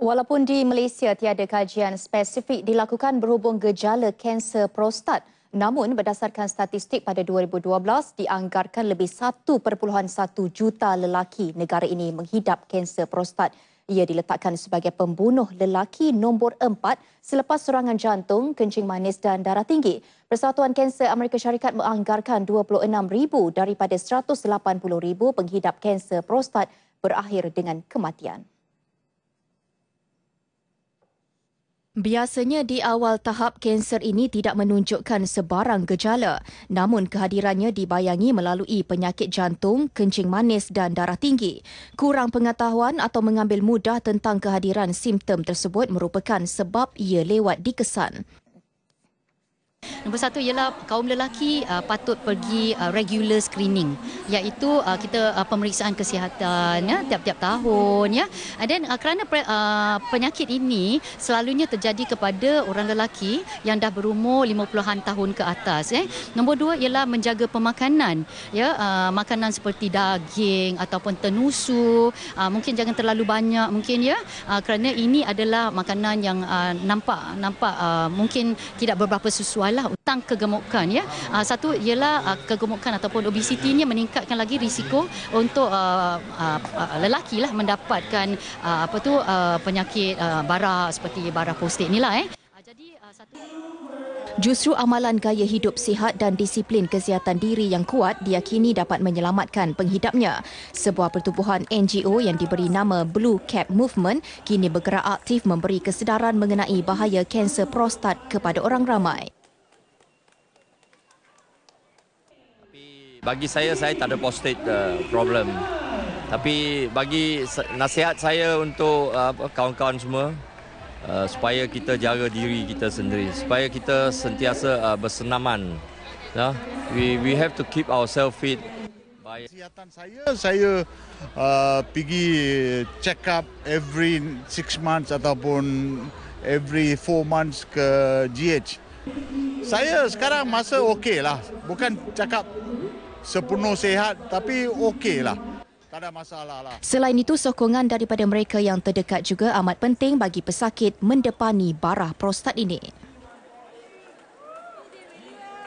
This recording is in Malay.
Walaupun di Malaysia tiada kajian spesifik dilakukan berhubung gejala kanser prostat, namun berdasarkan statistik pada 2012 dianggarkan lebih 1.1 juta lelaki negara ini menghidap kanser prostat. Ia diletakkan sebagai pembunuh lelaki nombor empat selepas serangan jantung, kencing manis dan darah tinggi. Persatuan Kanser Amerika Syarikat menganggarkan 26,000 daripada 180,000 penghidap kanser prostat berakhir dengan kematian. Biasanya di awal tahap kanser ini tidak menunjukkan sebarang gejala, namun kehadirannya dibayangi melalui penyakit jantung, kencing manis dan darah tinggi. Kurang pengetahuan atau mengambil mudah tentang kehadiran simptom tersebut merupakan sebab ia lewat dikesan. Nombor satu ialah kaum lelaki uh, patut pergi uh, regular screening iaitu uh, kita uh, pemeriksaan kesihatan ya tiap-tiap tahun ya. Dan uh, kerana pre, uh, penyakit ini selalunya terjadi kepada orang lelaki yang dah berumur 50-an tahun ke atas eh. Nombor dua ialah menjaga pemakanan ya uh, makanan seperti daging ataupun tenusu uh, mungkin jangan terlalu banyak mungkin ya uh, kerana ini adalah makanan yang uh, nampak nampak uh, mungkin tidak berapa sesuai lah tentang kegemukan ya. Uh, satu ialah uh, kegemukan ataupun obesiti ini meningkatkan lagi risiko untuk uh, uh, lelaki lah mendapatkan uh, apa tu uh, penyakit uh, bara seperti bara prostat inilah eh. Jadi uh, satu Justru amalan gaya hidup sihat dan disiplin kesihatan diri yang kuat diyakini dapat menyelamatkan penghidapnya. Sebuah pertubuhan NGO yang diberi nama Blue Cap Movement kini bergerak aktif memberi kesedaran mengenai bahaya kanser prostat kepada orang ramai. Bagi saya, saya tak ada prostate uh, problem. Tapi bagi nasihat saya untuk uh, kawan-kawan semua, uh, supaya kita jaga diri kita sendiri. Supaya kita sentiasa uh, bersenaman. Uh, we, we have to keep ourselves fit. Kesihatan saya, saya uh, pergi check up every six months ataupun every four months ke GH. Saya sekarang masa okey lah. Bukan cakap sepenuh sehat tapi okeylah. Tak ada masalah lah. Selain itu, sokongan daripada mereka yang terdekat juga amat penting bagi pesakit mendepani barah prostat ini.